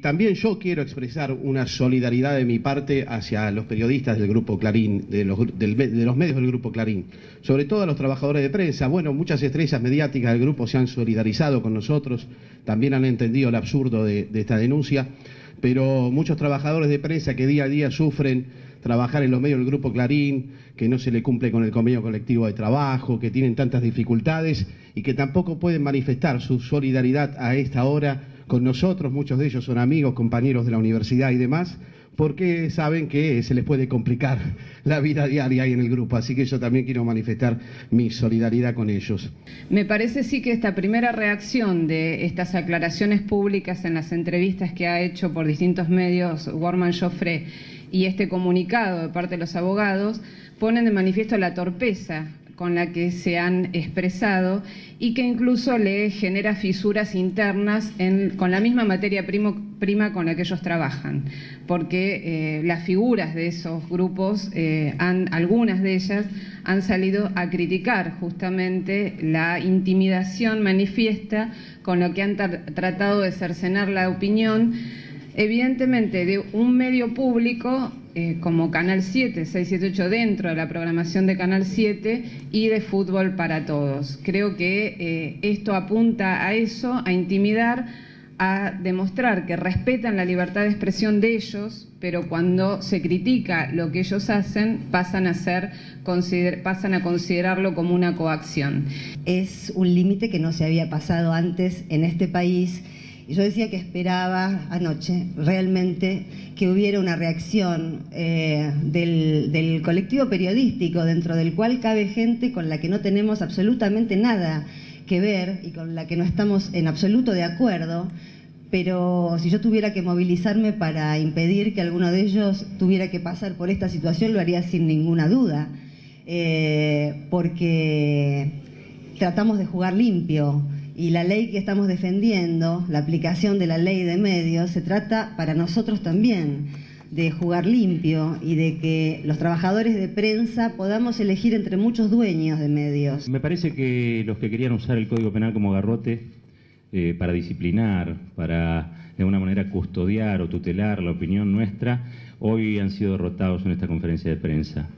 También yo quiero expresar una solidaridad de mi parte hacia los periodistas del Grupo Clarín, de los, medios del Grupo Clarín, sobre todo a los trabajadores de prensa. Bueno, muchas estrellas mediáticas del grupo se han solidarizado con nosotros, también han entendido el absurdo de, de esta denuncia, pero muchos trabajadores de prensa que día a día sufren trabajar en los medios del Grupo Clarín, que no se le cumple con el convenio colectivo de trabajo, que tienen tantas dificultades y que tampoco pueden manifestar su solidaridad a esta hora con nosotros, muchos de ellos son amigos, compañeros de la universidad y demás, porque saben que se les puede complicar la vida diaria ahí en el grupo. Así que yo también quiero manifestar mi solidaridad con ellos. Me parece sí que esta primera reacción de estas aclaraciones públicas en las entrevistas que ha hecho por distintos medios Warman Joffre y este comunicado de parte de los abogados ponen de manifiesto la torpeza con la que se han expresado y que incluso le genera fisuras internas con la misma materia prima con la que ellos trabajan, porque eh, las figuras de esos grupos, eh, algunas de ellas, han salido a criticar justamente la intimidación manifiesta con lo que han tratado de cercenar la opinión, evidentemente de un medio público eh, como Canal 7, 678 dentro de la programación de Canal 7 y de Fútbol para Todos. Creo que eh, esto apunta a eso, a intimidar, a demostrar que respetan la libertad de expresión de ellos, pero cuando se critica lo que ellos hacen, pasan a, ser, pasan a considerarlo como una coacción. Es un límite que no se había pasado antes en este país yo decía que esperaba anoche realmente que hubiera una reacción eh, del, colectivo periodístico dentro del cual cabe gente con la que no tenemos absolutamente nada que ver y con la que no estamos en absoluto de acuerdo, pero si yo tuviera que movilizarme para impedir que alguno de ellos tuviera que pasar por esta situación, lo haría sin ninguna duda, eh, porque tratamos de jugar limpio y la ley que estamos defendiendo, la aplicación de la ley de medios, se trata para nosotros también de jugar limpio y de que los trabajadores de prensa podamos elegir entre muchos dueños de medios. Me parece que los que querían usar el Código Penal como garrote eh, para disciplinar, para de alguna manera custodiar o tutelar la opinión nuestra, hoy han sido derrotados en esta conferencia de prensa.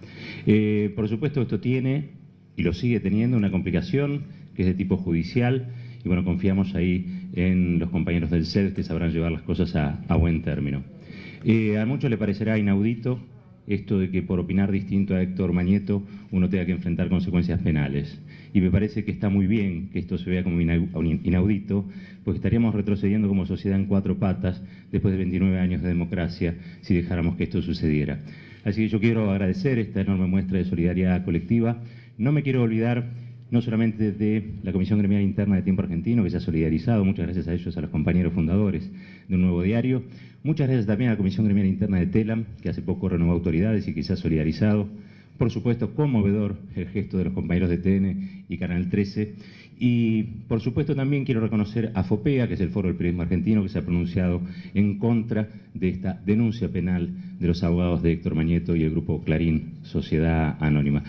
Eh, por supuesto, esto tiene y lo sigue teniendo una complicación que es de tipo judicial y bueno, confiamos ahí en los compañeros del CED que sabrán llevar las cosas a, buen término. Eh, a muchos le parecerá inaudito esto de que por opinar distinto a Héctor Mañeto uno tenga que enfrentar consecuencias penales. Y me parece que está muy bien que esto se vea como inaudito, porque estaríamos retrocediendo como sociedad en cuatro patas después de 29 años de democracia si dejáramos que esto sucediera. Así que yo quiero agradecer esta enorme muestra de solidaridad colectiva. No me quiero olvidar no solamente de la Comisión Gremial Interna de Tiempo Argentino, que se ha solidarizado, muchas gracias a ellos, a los compañeros fundadores de un nuevo diario, muchas gracias también a la Comisión Gremial Interna de TELAM, que hace poco renovó autoridades y que se ha solidarizado, por supuesto, conmovedor el gesto de los compañeros de TN y Canal 13, y por supuesto también quiero reconocer a FOPEA, que es el Foro del Periodismo Argentino, que se ha pronunciado en contra de esta denuncia penal de los abogados de Héctor Mañeto y el grupo Clarín, Sociedad Anónima.